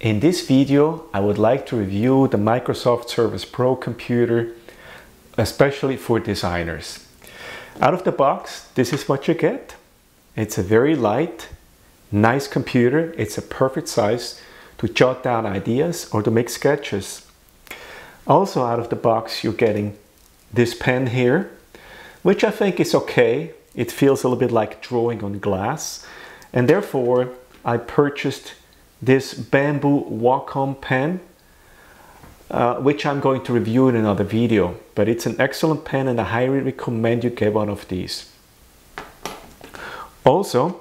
In this video, I would like to review the Microsoft Surface Pro computer, especially for designers. Out of the box, this is what you get. It's a very light, nice computer. It's a perfect size to jot down ideas or to make sketches. Also out of the box, you're getting this pen here, which I think is okay. It feels a little bit like drawing on glass. And therefore, I purchased this bamboo Wacom pen, uh, which I'm going to review in another video. But it's an excellent pen and I highly recommend you get one of these. Also,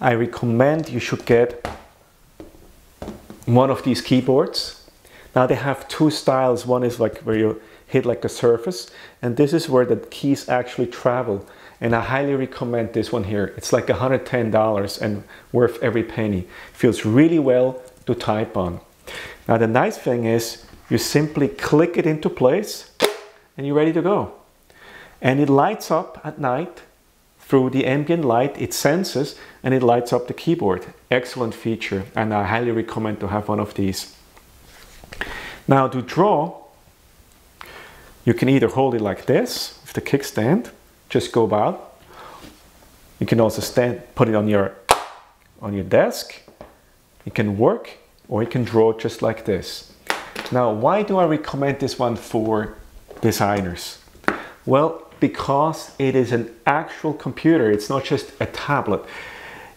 I recommend you should get one of these keyboards. Now they have two styles. One is like where you hit like a surface and this is where the keys actually travel and I highly recommend this one here. It's like $110 and worth every penny. Feels really well to type on. Now the nice thing is you simply click it into place and you're ready to go. And it lights up at night through the ambient light, it senses and it lights up the keyboard. Excellent feature and I highly recommend to have one of these. Now to draw, you can either hold it like this with the kickstand just go about. You can also stand, put it on your, on your desk. You can work or you can draw just like this. Now, why do I recommend this one for designers? Well, because it is an actual computer. It's not just a tablet.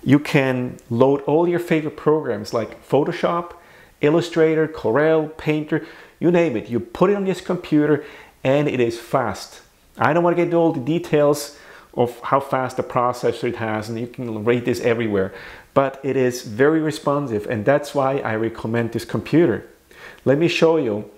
You can load all your favorite programs like Photoshop, Illustrator, Corel, Painter, you name it. You put it on this computer and it is fast. I don't want to get into all the details of how fast the processor it has and you can rate this everywhere but it is very responsive and that's why I recommend this computer. Let me show you.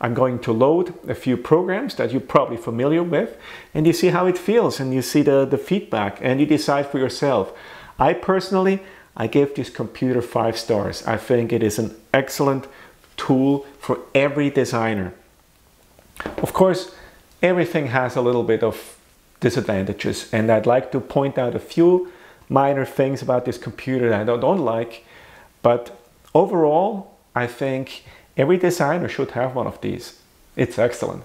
I'm going to load a few programs that you're probably familiar with and you see how it feels and you see the, the feedback and you decide for yourself. I personally, I give this computer five stars. I think it is an excellent tool for every designer. Of course, everything has a little bit of disadvantages and I'd like to point out a few minor things about this computer that I don't, don't like but overall I think every designer should have one of these. It's excellent.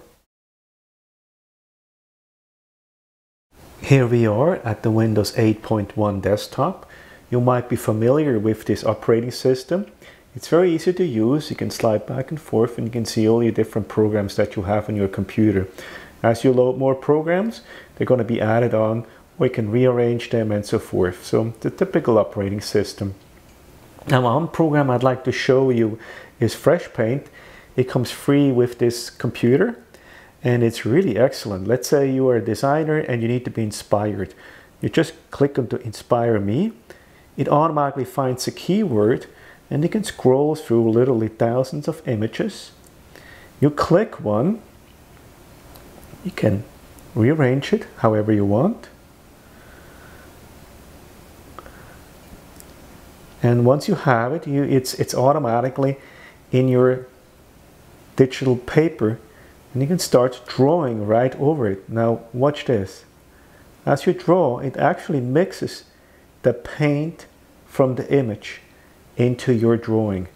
Here we are at the Windows 8.1 desktop. You might be familiar with this operating system. It's very easy to use. You can slide back and forth and you can see all your different programs that you have on your computer. As you load more programs, they're going to be added on you can rearrange them and so forth. So the typical operating system. Now one program I'd like to show you is FreshPaint. It comes free with this computer and it's really excellent. Let's say you are a designer and you need to be inspired. You just click on to inspire me. It automatically finds a keyword and you can scroll through literally thousands of images. You click one you can rearrange it however you want. And once you have it, you, it's, it's automatically in your digital paper and you can start drawing right over it. Now watch this. As you draw, it actually mixes the paint from the image into your drawing.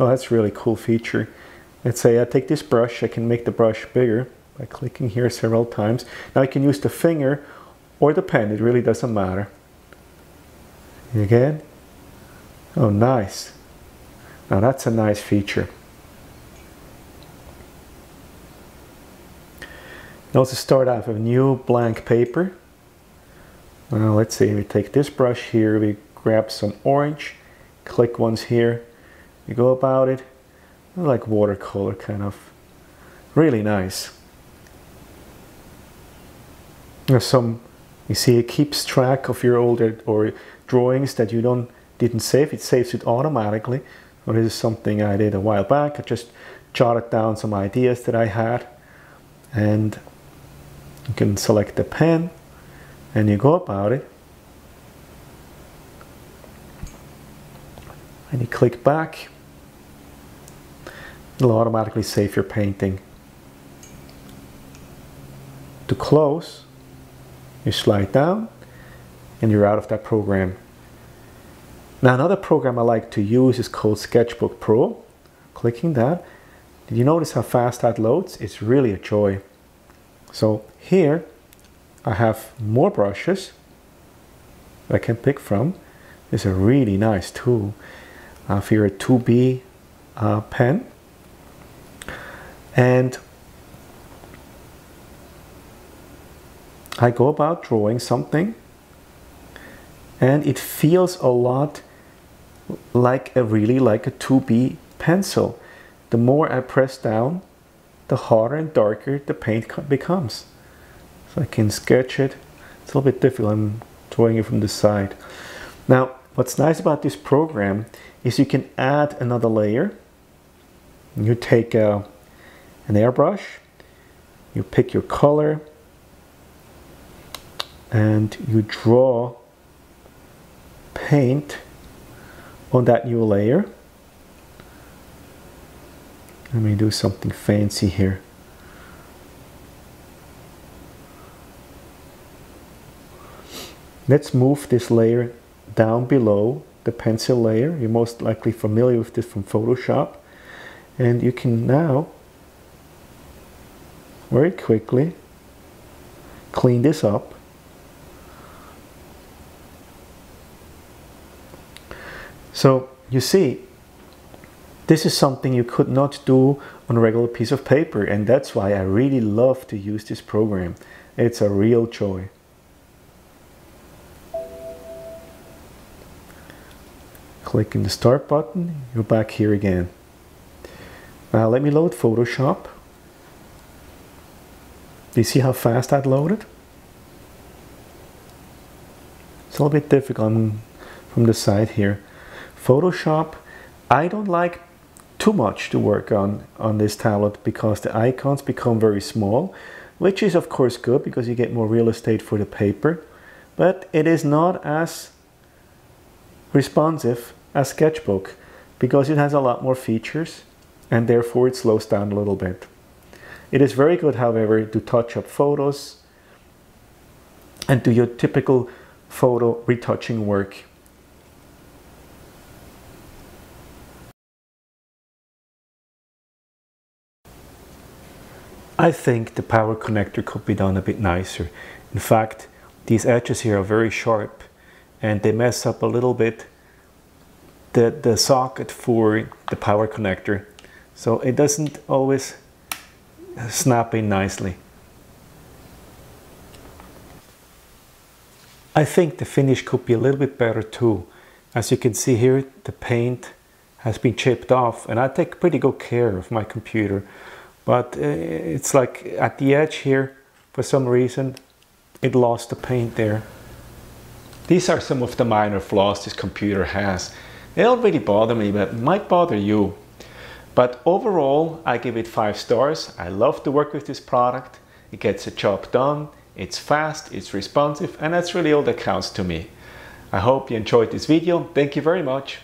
Oh, that's a really cool feature. Let's say I take this brush, I can make the brush bigger by clicking here several times. Now I can use the finger or the pen, it really doesn't matter. Again. Oh, nice. Now that's a nice feature. You also start off with a new blank paper. Well, let's see, we take this brush here, we grab some orange, click ones here, you go about it, like watercolor kind of. Really nice. There's some, you see it keeps track of your older or drawings that you don't didn't save. It saves it automatically. Or this is something I did a while back. I just jotted down some ideas that I had and you can select the pen and you go about it and you click back it'll automatically save your painting To close, you slide down and you're out of that program. Now another program I like to use is called Sketchbook Pro. Clicking that, did you notice how fast that loads? It's really a joy. So here I have more brushes that I can pick from. It's a really nice tool. Have here a 2B uh, pen and I go about drawing something and it feels a lot like a really like a 2B pencil. The more I press down, the harder and darker the paint becomes. So I can sketch it. It's a little bit difficult. I'm drawing it from the side. Now, what's nice about this program is you can add another layer. You take a, an airbrush, you pick your color, and you draw paint on that new layer. Let me do something fancy here. Let's move this layer down below the pencil layer. You're most likely familiar with this from Photoshop. And you can now very quickly clean this up So you see, this is something you could not do on a regular piece of paper and that's why I really love to use this program. It's a real joy. Clicking the start button, you're back here again. Now let me load Photoshop. Do you see how fast that loaded? It's a little bit difficult from the side here. Photoshop, I don't like too much to work on on this tablet because the icons become very small, which is of course good because you get more real estate for the paper, but it is not as responsive as Sketchbook because it has a lot more features and therefore it slows down a little bit. It is very good, however, to touch up photos and do your typical photo retouching work I think the power connector could be done a bit nicer. In fact, these edges here are very sharp and they mess up a little bit the, the socket for the power connector. So it doesn't always snap in nicely. I think the finish could be a little bit better too. As you can see here, the paint has been chipped off and I take pretty good care of my computer but uh, it's like at the edge here for some reason it lost the paint there these are some of the minor flaws this computer has don't really bother me but it might bother you. But overall I give it five stars. I love to work with this product. It gets the job done. It's fast. It's responsive. And that's really all that counts to me. I hope you enjoyed this video. Thank you very much